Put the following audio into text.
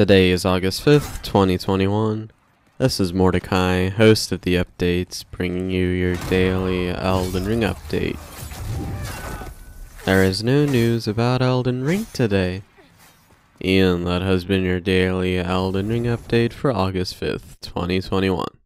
Today is August 5th, 2021. This is Mordecai, host of the updates, bringing you your daily Elden Ring update. There is no news about Elden Ring today. And that has been your daily Elden Ring update for August 5th, 2021.